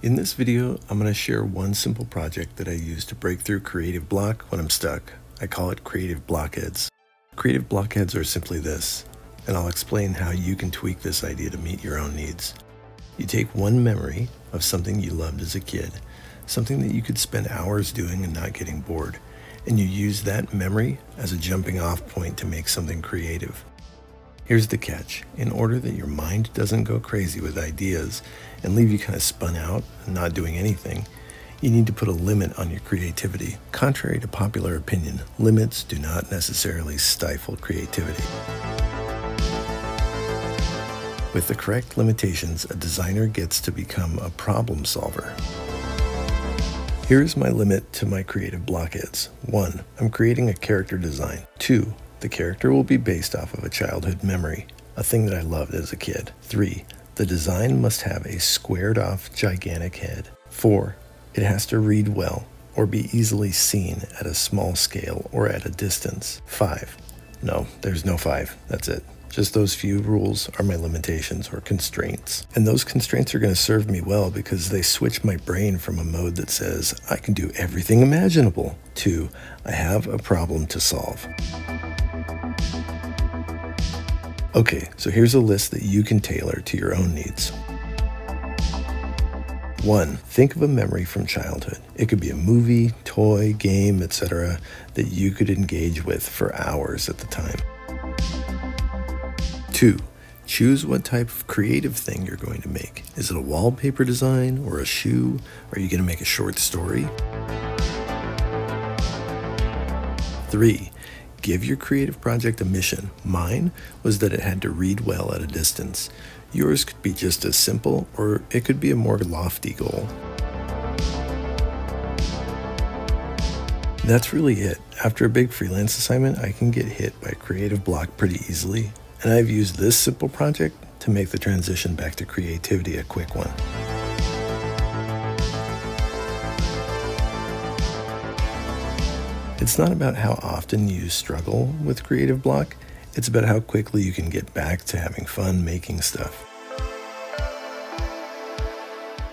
In this video, I'm going to share one simple project that I use to break through creative block when I'm stuck. I call it creative blockheads. Creative blockheads are simply this, and I'll explain how you can tweak this idea to meet your own needs. You take one memory of something you loved as a kid, something that you could spend hours doing and not getting bored, and you use that memory as a jumping off point to make something creative. Here's the catch. In order that your mind doesn't go crazy with ideas and leave you kind of spun out and not doing anything, you need to put a limit on your creativity. Contrary to popular opinion, limits do not necessarily stifle creativity. With the correct limitations, a designer gets to become a problem solver. Here's my limit to my creative blockheads. 1. I'm creating a character design. 2. The character will be based off of a childhood memory, a thing that I loved as a kid. 3. The design must have a squared off gigantic head. 4. It has to read well or be easily seen at a small scale or at a distance. 5. No, there's no 5. That's it. Just those few rules are my limitations or constraints. And those constraints are going to serve me well because they switch my brain from a mode that says, I can do everything imaginable, to, I have a problem to solve. Okay, so here's a list that you can tailor to your own needs. 1. Think of a memory from childhood. It could be a movie, toy, game, etc., that you could engage with for hours at the time. 2. Choose what type of creative thing you're going to make. Is it a wallpaper design or a shoe? Are you going to make a short story? 3. Give your creative project a mission. Mine was that it had to read well at a distance. Yours could be just as simple, or it could be a more lofty goal. That's really it. After a big freelance assignment, I can get hit by creative block pretty easily, and I've used this simple project to make the transition back to creativity a quick one. It's not about how often you struggle with creative block, it's about how quickly you can get back to having fun making stuff.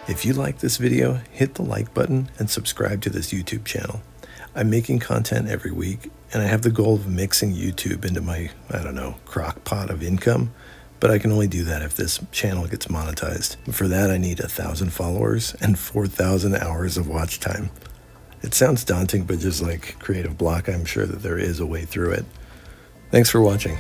If you like this video, hit the like button and subscribe to this YouTube channel. I'm making content every week, and I have the goal of mixing YouTube into my, I don't know, crock pot of income, but I can only do that if this channel gets monetized. For that, I need a thousand followers and 4,000 hours of watch time. It sounds daunting, but just like creative block, I'm sure that there is a way through it. Thanks for watching.